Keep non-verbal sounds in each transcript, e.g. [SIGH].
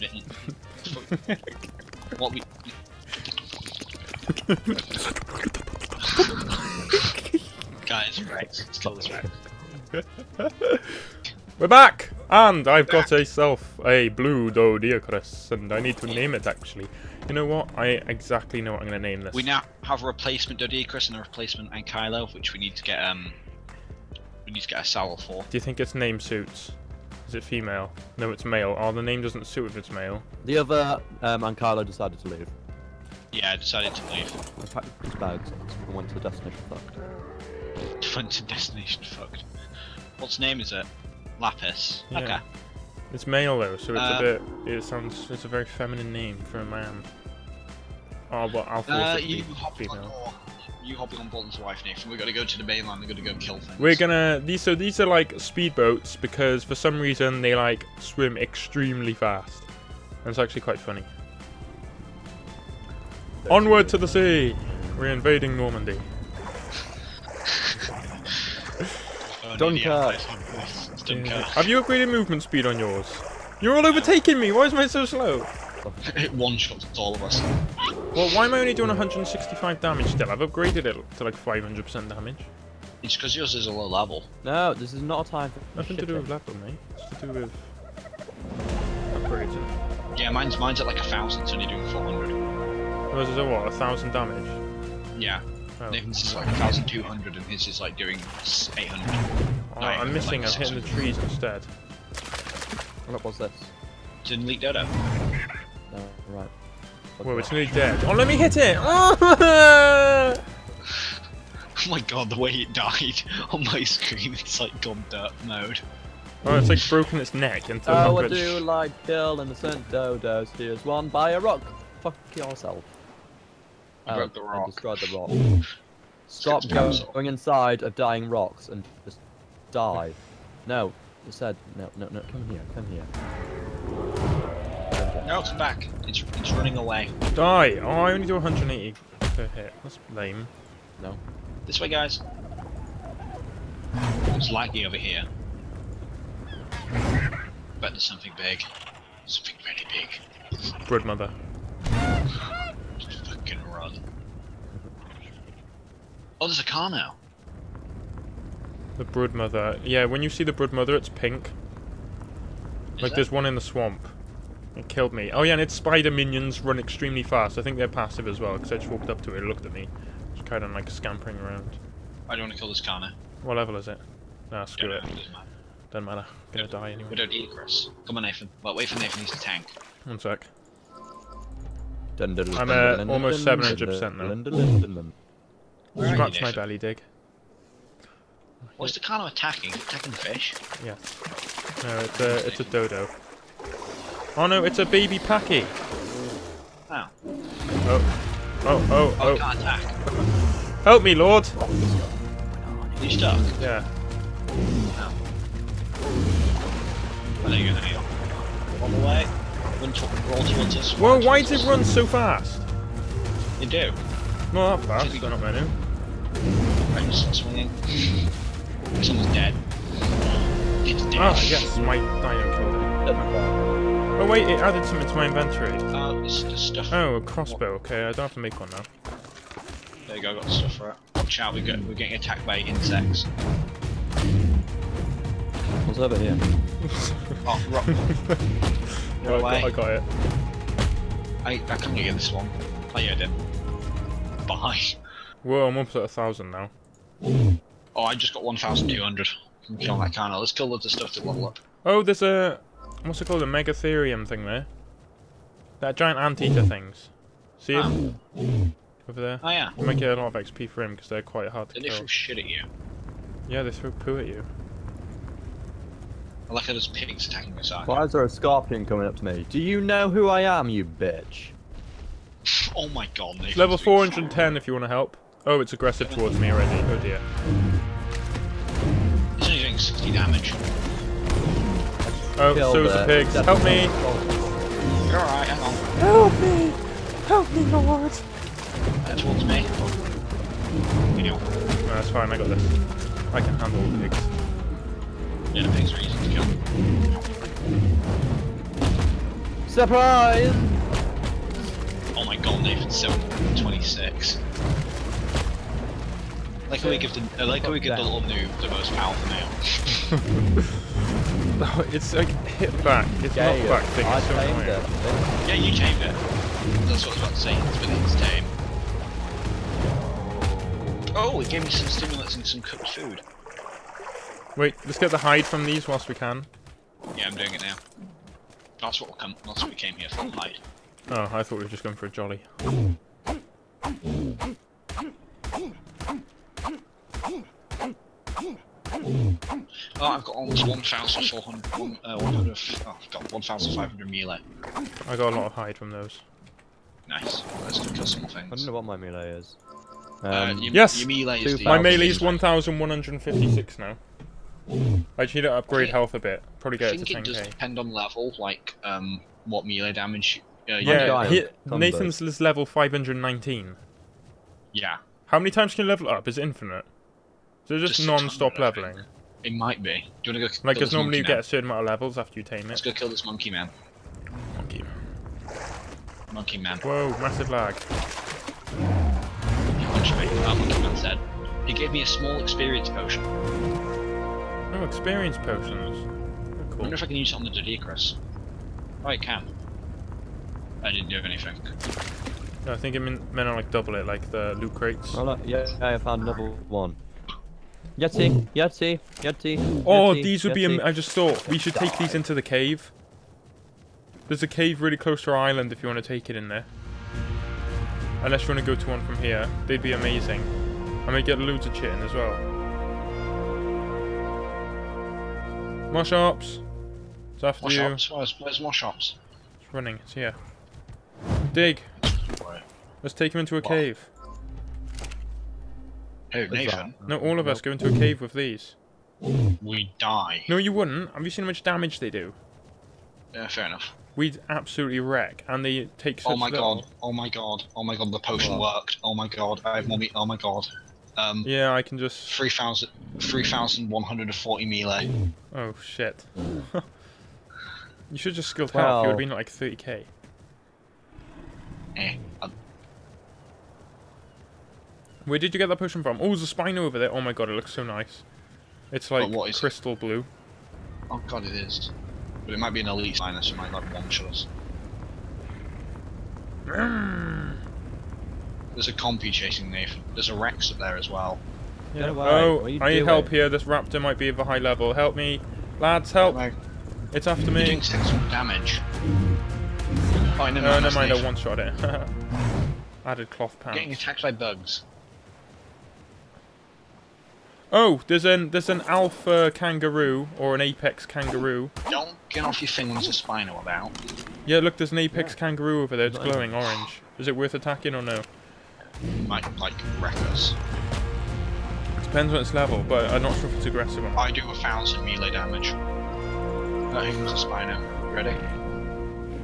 [LAUGHS] what we. Guys, right. Kill this right. [LAUGHS] We're back! And I've got a self, a blue Doedicurus, and I need to name it actually. You know what? I exactly know what I'm going to name this. We now have a replacement Doedicurus and a replacement Ankylo, which we need to get um we need to get a saddle for. Do you think its name suits? Is it female? No, it's male. Oh, the name doesn't suit if it's male. The other um, Ankylo decided to leave. Yeah, I decided to leave. I packed his bags and went to the destination fucked. [LAUGHS] Went to destination fucked. What's name is it? Lapis. Yeah. Okay. It's male though, so it's Uh, a bit. It sounds. It's a very feminine name for a man. Oh, but I'll force Uh, it to you be hopping on female. Board. You hopping on Bolton's wife, Nathan. We're gonna go to the mainland. We're gonna go kill things. We're gonna these so these are like speedboats because for some reason they like swim extremely fast. And it's actually quite funny. Onward to the sea! We're invading Normandy. [LAUGHS] Oh, Dunkirk. no, Dunkirk. Have you upgraded movement speed on yours? You're all overtaking me! Why is mine so slow? [LAUGHS] It one shots all of us. Well, why am I only doing 165 damage still? I've upgraded it to like 500% damage. It's because yours is a low level. No, this is not a time for Nothing to do with level, mate. It's to do with upgrading. Yeah, mine's mine's at like a thousand, it's only doing 400. Yours is a what? A thousand damage? Yeah. Oh. Nathan's is like 1,200 and his is like doing 800. Oh, No, I'm missing. like I'm hitting the trees instead. What was this? Didn't leak dodo. No, right. Whoa, it's nearly dead. Oh, let me hit it! Oh, [LAUGHS] Oh my god, the way it died [LAUGHS] on my screen, it's like gone dirt mode. oh it's like broken its neck into a Oh, I hundred. do like kill innocent dodos. Here's one by a rock. Fuck yourself. You broke the um, I rock. destroyed the rock. Stop Skip the council. going inside of dying rocks and just die. No, you said no, no, no. Come here, come here. No, come back. It's, it's running away. Die! Oh, I only do 180 per hit. That's lame. No. This way, guys. It's laggy over here. Bet there's something big. Something really big. Broodmother. Just fucking run. Oh, there's a Carno. The Broodmother. Yeah, when you see the Broodmother, it's pink. Is Like it? there's one in the swamp. It killed me. Oh yeah, and its spider minions run extremely fast. I think they're passive as well, because I just walked up to it and looked at me. Just kind of like scampering around. I don't want to kill this Carno. What level is it? Nah, screw Don't it. know, doesn't matter. Doesn't matter. Gonna die anyway. We don't need Chris. Come on, Nathan. Well, wait for Nathan. He's the tank. One sec. I'm I'm at almost 700% now. Where are you, Scratch my belly dig. What's the Carno attacking? Attacking the fish? Yeah. No, it's a it's a dodo. Oh no, it's a baby packy. Oh. Oh. Oh, oh, Oh, oh. can't attack. Help me, Lord! You stuck? Yeah. Oh. Well, there you go, there you. On the way. Run to, roll towards us. Whoa, why does it run so fast? You do. Not that fast, we- not many. Right, just swinging. Someone's dead. It's dead. Ah, yes, my dino killed it. [LAUGHS] Oh wait, it added something to my inventory. Uh, oh, there's, there's stuff. Oh, a crossbow. Okay, I don't have to make one now. There you go, I got stuff for it. Watch out, we get, we're getting attacked by insects. What's over here? [LAUGHS] Oh, rock. [LAUGHS] Yeah, I, got. I got it. I, I couldn't get this one. Oh yeah, I did. Bye. Whoa, I'm up at a thousand now. Oh, I just got 1,200 from killing that Carno. Let's kill loads of stuff to level up. Oh, there's a what's it called? A megatherium thing there. That giant anteater things. See it Oh. over there? Oh yeah. You might get a lot of XP for him because they're quite hard to Did they kill. throw shit at you? Yeah, they throw poo at you. I like how there's pigs attacking us. aren't Why is there a scorpion coming up to me? Do you know who I am, you bitch? [LAUGHS] Oh my god, Nathan's Level 410 if you want to help. Oh, it's aggressive towards me already. Oh dear. fine. It's only doing 60 damage. Oh, Killed so's the it. pigs. Help me! You're alright, hang on. Help me! Help me, Lord! Uh, towards me. You No, that's fine, I got this. I can handle the pigs. yeah, the pigs are easy to kill. Surprise! Oh my god, Nathan, 726. Like how we give the, I like how we give the little noob the most powerful now. [LAUGHS] Oh, it's like hit back. It's Yeah, not back thing. I It's so tamed annoying. it. Yeah, you tamed it. That's what I was about to say. It's been its tame. Oh, it gave me some stimulants and some cooked food. Wait, let's get the hide from these whilst we can. Yeah, I'm doing it now. That's what we come. That's what we came here for. Hide. Oh, I thought we were just going for a jolly. Oh, I've got almost 1,400. Uh, 100. Oh, I've got 1,500 melee. I got a lot of hide from those. Nice. Let's go kill some more I don't know what my melee is. Uh, Um, your, yes! Your melee is My melee is 1,156 now. I just need to upgrade health a bit. Probably I get it think to it does 10k. depend on level, like um, what melee damage. Uh, Yeah, he. Nathan's is level 519. Yeah. How many times can you level up? Is it infinite? So just, Just non-stop 600, I think. leveling. It might be. Do you want to go? Like, kill because this normally you monkey get man? a certain amount of levels after you tame Let's go kill this monkey man. Monkey. man. Monkey man. Whoa, massive lag. He punched me. Ah, monkey man said. He gave me a small experience potion. Oh, experience potions. I wonder if I can use it on the Doedicurus. Oh, I can. I didn't do anything. No, I think it meant, meant to like double it, like the loot crates. Oh, look, yeah, I found another one. Yeti, Yeti, Yeti. Oh, Yeti, these would be. Yeti. Am I just thought we should take these into the cave. There's a cave really close to our island if you want to take it in there. Unless you want to go to one from here, they'd be amazing. And we get loads of chitin as well. More shops. It's after More you. shops? Where's, where's more shops? It's running. It's here. Dig. Let's take him into a What? cave. Who, Nathan? No, all of us go into a cave with these. We die. No, you wouldn't. Have you seen how much damage they do? Yeah, fair enough. We'd absolutely wreck, and they take such Oh my little. god, oh my god, oh my god, the potion What? worked. Oh my god, I have more me- oh my god. Um, Yeah, I can just. 3,000 3,140 melee. Oh shit. [LAUGHS] you should just skilled health. You would have Well- been like 30k. Eh. I- Where did you get that potion from? Oh, there's a spine over there. Oh my god, it looks so nice. It's like what is it? crystal blue. Oh god, it is. But it might be an elite sign, so it might like one shot us. There's a compy chasing Nathan. There's a Rex up there as well. Get away. Oh, what are you I need doing? help here. This raptor might be of a high level. Help me, lads! Help! Hello. It's after You're me. doing six damage. Oh, never No, mind. never mind. I one shot it. [LAUGHS] Added cloth pants. Getting attacked by bugs. Oh, there's an there's an alpha kangaroo or an apex kangaroo. Don't get off your thing when there's a Spino about. Yeah, look, there's an apex kangaroo over there. It's glowing orange. Is it worth attacking or no? Might like wreck us. Depends on its level, but I'm not sure if it's aggressive or not. I do a thousand melee damage. That here comes a Spino. You ready?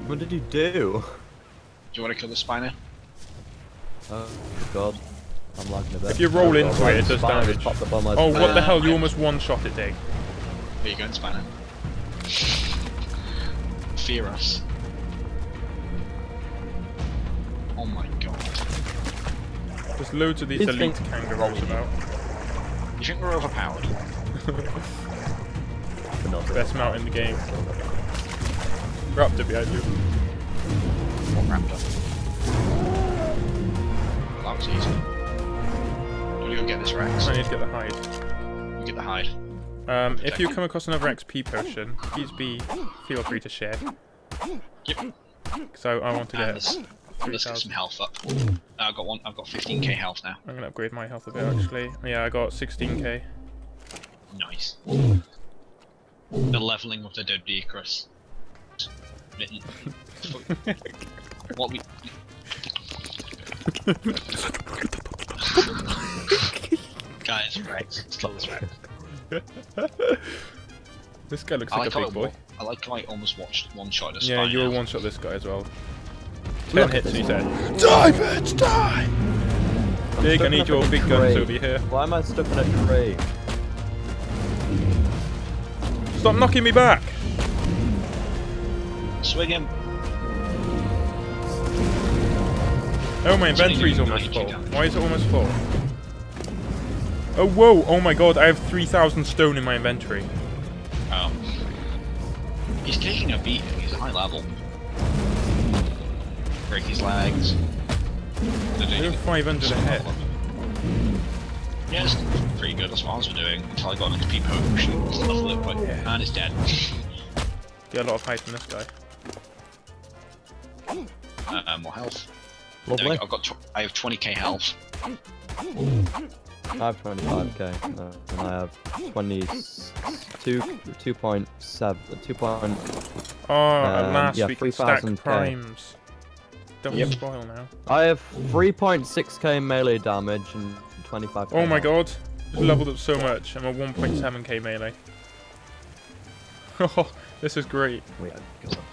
What did you do? Do you want to kill the Spino? Oh god. I'm lagging a bit. If you roll Oh, into God, it, it does spider damage. popped up on my Oh, what the hell? You almost one-shot it, Dig. Here you go, Spanner. [LAUGHS] Fear us. Oh my god. There's loads of these Instinct. elite kangaroos about. You think we're overpowered? But [LAUGHS] not Best mount in the game. Raptor behind you. What raptor? Well, that was easy. Go get this Rex? I need to get the hide. You get the hide. Um, if you come across another XP potion, please be feel free to share. Yep. Because I, want to get. let's, let's get some health up. I've got one. I've got 15k health now. I'm gonna upgrade my health a bit actually. Yeah, I got 16k. Nice. The leveling of the Doedicurus. [LAUGHS] what we. [LAUGHS] Guys, Rex. Let's kill this [LAUGHS] This guy looks oh, I like like a how big boy. wa- I like how I almost watched one shot at a Yeah, you will now. one shot this guy as well. Ten Look hits, at he this said. Die, bitch, die! Dig, I need your in a big guns tree. over here. Why am I stuck in a tree? Stop knocking me back! Swing him. Oh, my It's only inventory's almost 90 full. Why is it almost full? Oh, whoa! Oh my god, I have 3,000 stone in my inventory. Oh. He's taking a beating. He's high level. Break his legs. They're I doing have 500 a hit. Yeah, it's pretty good. as far as we're doing until I got an XP potion. It's level it quick, and it's dead. [LAUGHS] Get a lot of height from this guy. Uh, more health. Lovely. go. I've got. Tw I have 20k health. I have 25k, uh, and I have 22, 2.7, 2. Point, Oh, at Um, last yeah, we can stack primes. Don't Yep. spoil now. I have 3.6k melee damage and 25k. Oh my health. god, just leveled up so much. I'm at 1.7k melee. Oh, [LAUGHS] this is great. We are gods amongst.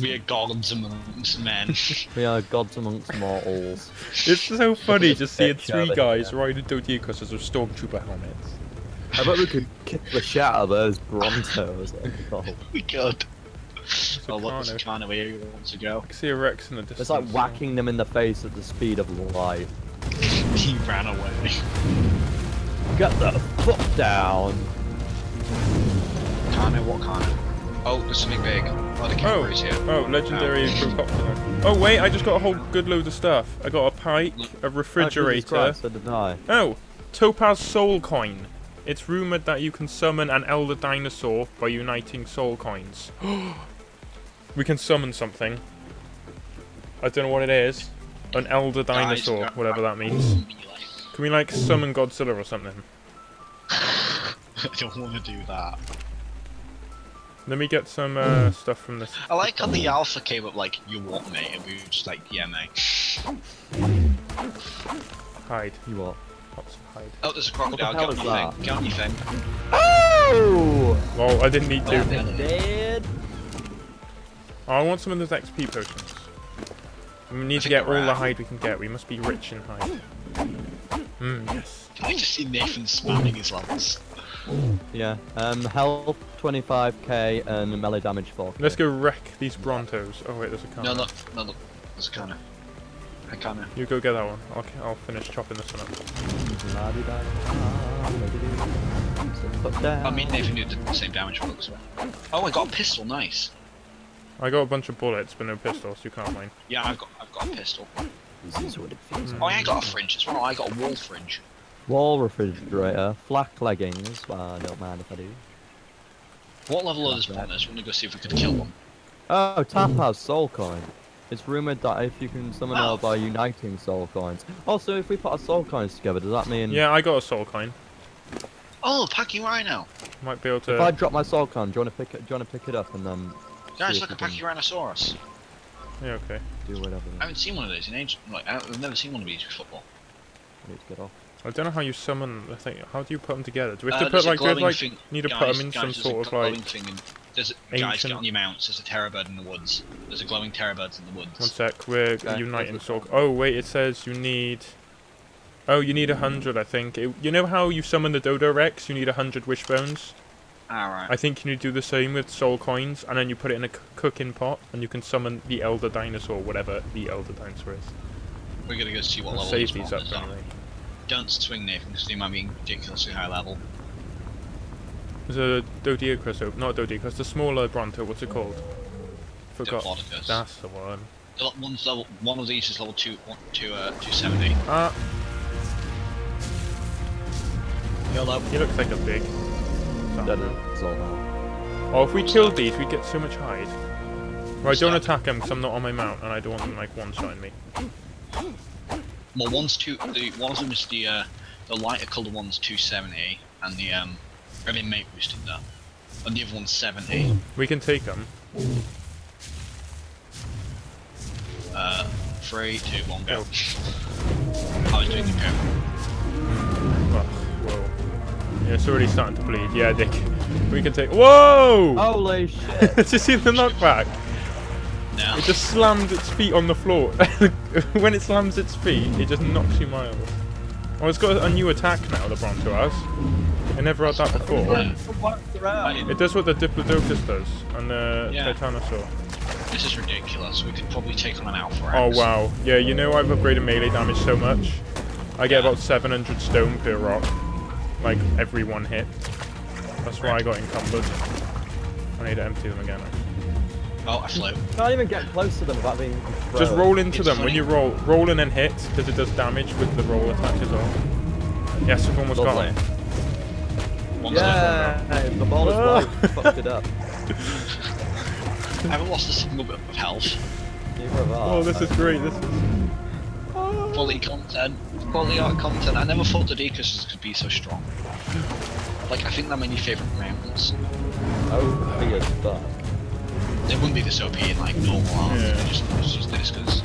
We are gods amongst men. [LAUGHS] We are gods amongst mortals. It's so funny just seeing three yeah, guys yeah. riding Doedicurus with stormtrooper helmets. I bet we could kick the shit out of those Brontos. Oh, [LAUGHS] we could. It's Oh, look, Tucano. there's kind of where he wants to go. I can see a Rex in the distance. It's like whacking them in the face at the speed of light. [LAUGHS] He ran away. Get the foot down! Kind what kind Oh, there's something big. Oh, the Oh, is here. oh, legendary oh. Procopter. Oh wait, I just got a whole good load of stuff. I got a pike, mm. a Oh, refrigerator. Christ, I. Oh, Topaz Soul Coin. It's rumored that you can summon an Elder Dinosaur by uniting soul coins. [GASPS] we can summon something. I don't know what it is. An Elder Dinosaur, whatever that means. Can we like summon Godzilla or something? [LAUGHS] I don't want to do that. Let me get some uh, stuff from this. I like how the alpha came up like, you want me? And we were just like, yeah, mate. Hide. You what? Lots of hide. Oh, there's a crocodile. hell Get on is your that? thing. Get on your thing. Oh! Well, I didn't need to. Yeah. Dead. Oh, I want some of those XP potions. We need to get all the hide we can get. We must be rich in hide. Hmm, yes. I just see Nathan spamming his levels. Yeah. Um, health 25k and melee damage 4k. Let's go wreck these Brontos. Oh wait, there's a car. No, look, no, look. There's a cannon. A cannon. You go get that one. I'll, I'll finish chopping this one up. I mean, Nathan did the same damage for looks Oh, I got a pistol. Nice. I got a bunch of bullets, but no pistols. You can't mine. Yeah, I've got, I've got a pistol. This is what it feels Oh, I got a fringe as well. I got a wall fringe. Wall refrigerator, flak leggings. Well, I don't mind if I do. What level are the spawners? We're gonna go see if we can kill them. Oh, Topaz soul coin. It's rumored that if you can summon ah. Oh. her by uniting soul coins. Also, if we put our soul coins together, does that mean Yeah, I got a soul coin. Oh, Pachyrhino. Might be able to. if I drop my soul coin, do you want to pick it? Do you want to pick it up and then Guys, see look, if a we Pachyrhinosaurus. Yeah, okay. do whatever? I haven't seen one of those in ages. Like, I- I've never seen one of these in football. I need to get off. I don't know how you summon the thing. How do you put them together? Do we have Uh, to put like, do we have, like thing- need to guys, put them in guys, some there's a sort of glowing like? thing in, there's a, guys, ancient- get on your mounts. There's a terror bird in the woods. There's a glowing terror bird in the woods. One sec. We're Okay, uniting. Oh wait, it says you need. Oh, you need a hundred, I think. It, you know how you summon the Dodo Rex? You need a hundred wishbones. Alright. I think you need to do the same with soul coins, and then you put it in a cooking pot, and you can summon the Elder Dinosaur, whatever the Elder Dinosaur is. We're gonna go see what I'll level save these up anyway. Don't swing Nathan because they might be ridiculously high level. There's a Doedicurus, oh, not a Doedicurus, the smaller Bronto, what's it called? Forgot. Diplodocus. That's the one. The One's level, one of these is level two, one, two, uh, 270. Ah, Yellow. he looks like a big. Dead Sandman. it's all now. Oh, if we killed these, we'd get so much hide. Right, don't attack them because I'm not on my mount and I don't want them like one-shotting me. Well, one's two. The one of them is the uh, the lighter coloured one's 270, and the um, I mean mate boosted that, and the other one's 70. We can take them. Uh, three, two, one, go. Go. I was doing the go. Oh, whoa. Yeah, it's already starting to bleed. Yeah, Dick. We can take. Whoa! Holy [LAUGHS] shit! Did you see the knockback? Now, It just slams its feet on the floor. [LAUGHS] when it slams its feet, it just knocks you miles. Oh, it's got a new attack now, the Bronto has. I never had that before. Yeah. It does what the Diplodocus does, and the Yeah. Titanosaur. This is ridiculous. We could probably take on an Alpha Oh wow. Yeah, you know I've upgraded melee damage so much. I get Yeah. about 700 stone per rock. Like, every one hit. That's why I got encumbered. I need to empty them again. Oh, I float. Can't even get close to them without being. Just roll into It's them. When you roll, roll in and then hit, because it does damage with the roll attack as well. Yes, we've almost got Lovely. him. One's left. Yeah, the ball is Ah. [LAUGHS] Fucked it up. I haven't lost a single bit of health. Neither have I. Oh, this is great. This is. Quality content. Quality art content. I never thought the Decus could be so strong. Like, I think they're my new favourite rounds. Oh, big as fuck. They wouldn't be this OP in like normal Ark. Yeah. They just, it's just this because.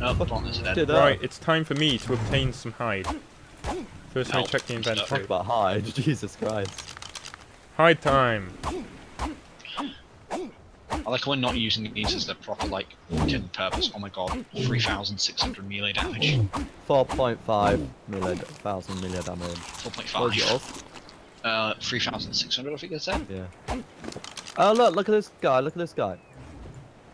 No, Bronze are dead. Right, it's time for me to obtain some hide. First, let me No. check the Talk about hide. [LAUGHS] Jesus Christ. Hide time. I like when not using these as their proper like intended purpose. Oh my god, 3,600 melee damage. 4.5 melee, thousand melee damage. 4.5. Uh, 3,600 I think I said. Yeah. Oh look, look at this guy, look at this guy.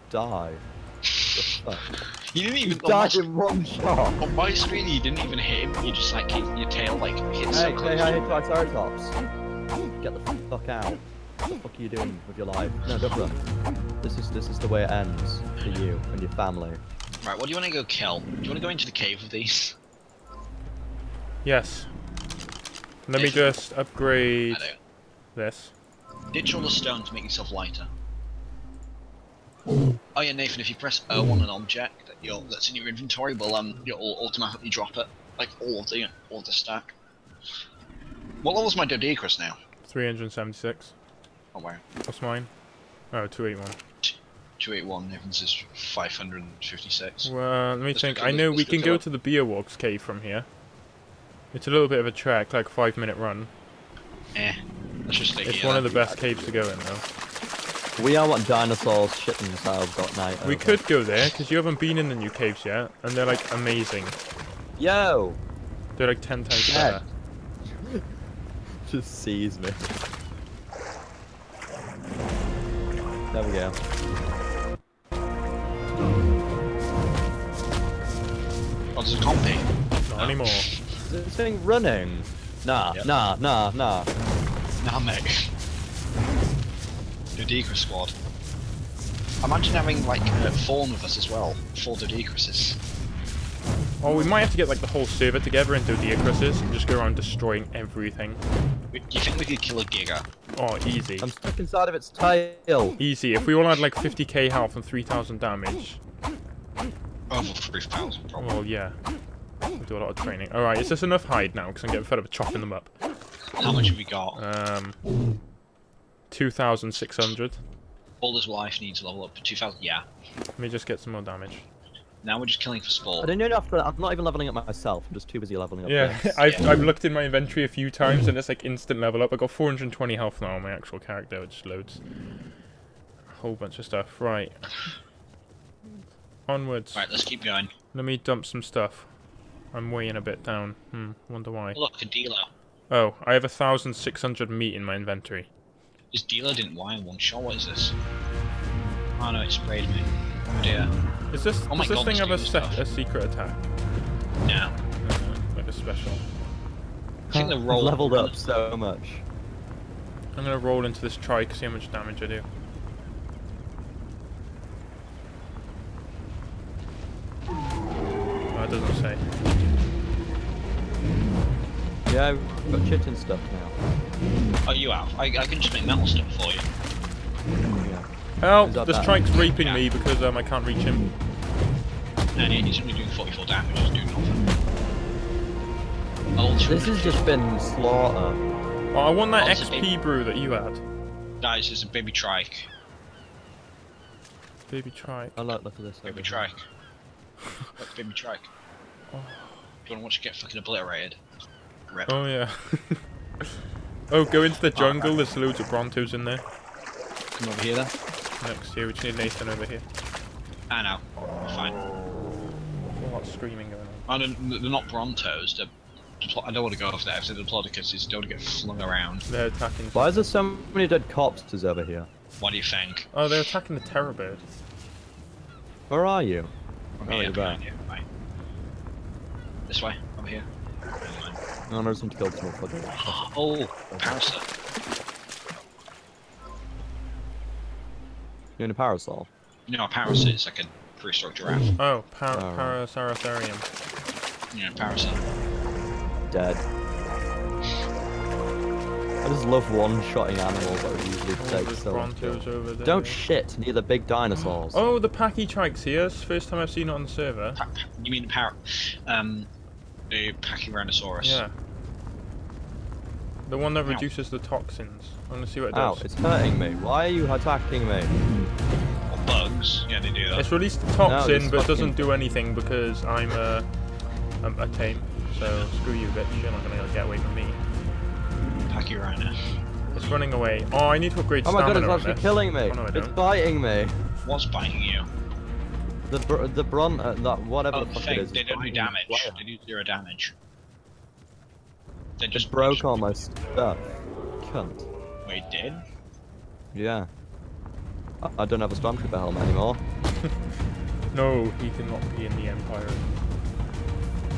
Die. What the fuck? You didn't even. on my, died in one shot. on my screen, you didn't even hit him. You just like hit your tail like hit Hey, so hey, close. hey, Triceratops. Get the fuck out. What the fuck are you doing with your life? No, don't run. This is this is the way it ends for you and your family. Right, what do you want to go kill? Do you want to go into the cave with these? Yes. Let me just upgrade this. Ditch all the stone to make yourself lighter. Oh yeah, Nathan, if you press O on an object that you're, that's in your inventory, will um, you'll automatically drop it, like all of the all of the stack. What level's my Doedicurus now? 376. Oh wow, What's mine? Oh, 281. 281. Nathan's is 556. Well, let me Let's think. I know we can go to the Beerwogs cave from here. It's a little bit of a trek, like a five minute run. Eh, let's just stay It's here. one of the best caves to go in, though. We are what dinosaurs shitting themselves got night. We over. could go there, because you haven't been in the new caves yet, and they're like amazing. Yo! They're like 10 times Yeah. better. [LAUGHS] Just sees me. There we go. Oh, there's a compy. Not anymore. Is this thing running? Nah, Yep. nah, nah, nah. Nah, mate. Doedicurus squad. Imagine having like uh, Fawn with us as well. Four Doedicuruses. Oh, we might have to get like the whole server together into Diacruses and just go around destroying everything. Do you think we could kill a Giga? Oh, easy. I'm stuck inside of its tail. Easy. If we all had like 50k health and 3000 damage, Over 3,000 probably. well, yeah. We do a lot of training. Alright, is this enough hide now? Because I'm getting fed up of chopping them up. How much have we got? Um, 2600. Balder's wife needs to level up to 2,000. Yeah. Let me just get some more damage. Now we're just killing for sport. I sport. don't even have to. I'm not even leveling up myself. I'm just too busy leveling up. Yeah. [LAUGHS] I've, Yeah. I've looked in my inventory a few times and it's like instant level up. I got 420 health now on my actual character, which loads. A whole bunch of stuff. Right. Onwards. Right, let's keep going. Let me dump some stuff. I'm weighing a bit down. Hmm, wonder why. Oh, look, a Dilo. Oh, I have a 1,600 meat in my inventory. This Dilo didn't wire one shot. What is this? Oh no, it sprayed me. Oh dear. Is this, Oh my does this God, thing this have a, dude is a secret attack? Now, Uh, like a special. I think the roll leveled up so much. I'm gonna roll into this trike, see how much damage I do. Oh, it doesn't say. Yeah, I've got chitin stuff now. Oh, you have. I, I can just make metal stuff for you. Yeah. Help! Is that This bad? trike's raping Yeah. me because um, I can't reach him. And he- he's only doing 44 damage. He's doing nothing. Ultra. This has just been slaughter. Oh, I want that Oh, it's a XP brew that you had. Guys, there's a baby trike. Baby trike. Oh look, look at this. [LAUGHS] Baby trike. Look, baby trike. Do you want to watch it get fucking obliterated? Rip. Oh yeah. [LAUGHS] oh, go into the jungle. There's loads of Brontos in there. Come over here then. Next here, we just need Nathan over here. I know. Fine. A lot of screaming going on. Oh, no, they're not Brontos, they're I don't want to go off there. If the Diplodocus don't get flung around. They're attacking. Why is there so many dead corpses over here? What do you think? Oh, they're attacking the terror bird. Where are you? I'm Oh, here you're back. you. Right. This way. Over here. Never mind. No, no, some killed some motherfucker. [GASPS] Oh, parasite. You in a parasol? No, a parasite is like a prehistoric giraffe. Oh, par Alright. Paraceratherium. Yeah, parasite. Dead. I just love one-shotting animals that would usually Oh, take there's so long to kill. over there. Don't shit near the big dinosaurs. Oh, the Pachytrichia. First time I've seen it on the server. Pa- pa- you mean the par? Um, the Pachyrhinosaurus. Yeah. The one that Ow. reduces the toxins. I want to see what it Ow, does. it's hurting me. Why are you attacking me? Or bugs. Yeah, they do that. It's released the toxin, it's but it doesn't do anything because I'm a, I'm a tame. So screw you, bitch. You're not gonna get away from me. Pachyrhino. It's running away. Oh, I need to upgrade Oh my god, it's actually this. killing me. Oh, no, it's biting me. What's biting you? The br the bron uh, that whatever Oh, the the fuck thing. it is. They is don't do damage. the player. They do zero damage. They Just just broke all my stuff. Cunt. Wait, did? Yeah. I, I don't have a stormtrooper helmet anymore. [LAUGHS] No, he cannot be in the Empire.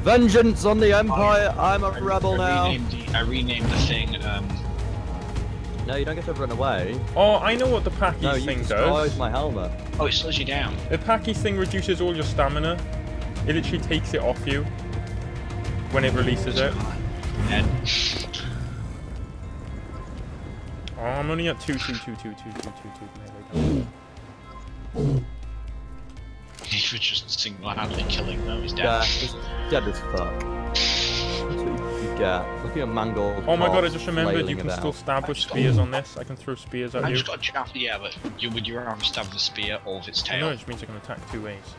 Vengeance on the Empire! I'm a I- rebel I now. Renamed the, I renamed the thing. Um, No, you don't get to run away. Oh, I know what the Pachy's No, you thing destroyed does. my helmet. oh, it slows you down. The Pachy's thing reduces all your stamina. It literally takes it off you when it releases it. And Oh, I'm only at two, two, two, two, two, two, two, two. There we go. he was just single-handedly killing them. He's dead. Yeah, he's dead as fuck. [LAUGHS] That's what you get. Look at your mangled Oh my god, I just remembered you can still stab with spears on this. I can throw spears at I you. I just got a jab. Yeah, but you would your arm stab with a spear or with its tail. no, it just means I can attack two ways.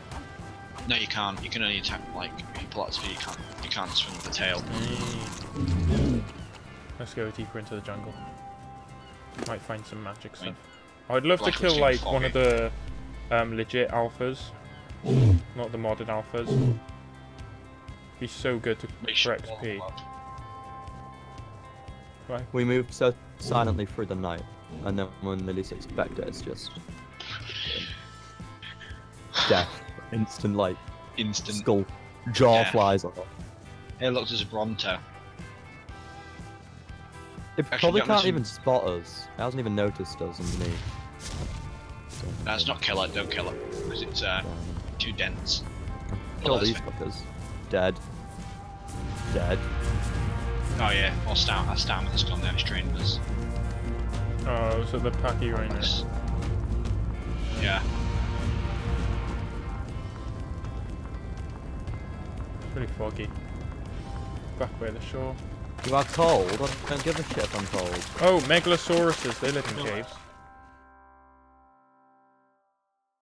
No, you can't. You can only attack like if you pull out the spear. You can't. You can't swing with the tail. Mm. Let's go deeper into the jungle. Might find some magic stuff. Oh, I'd love to kill like too one of the um, legit alphas, not the modded alphas. Be so good to Make for sure XP. Right. We move so silently through the night, and then when they least expect it, it's just death. [LAUGHS] Instant like Instant. skull, jaw Yeah. flies off. It looks there's a Bronto. It Actually, probably can't listen- even spot us. It hasn't even noticed us underneath. So, That's not kill it. Don't kill it because it's uh, too dense. Kill Well, these fine. fuckers. Dead. Dead. Oh yeah, or stam. Our stamina's gone down. It's trained us. Oh, so the Pachy right now. Yeah. Pretty foggy. Back by the shore. You are cold. I don't give a shit if I'm cold. Oh, megalosauruses, they live in caves.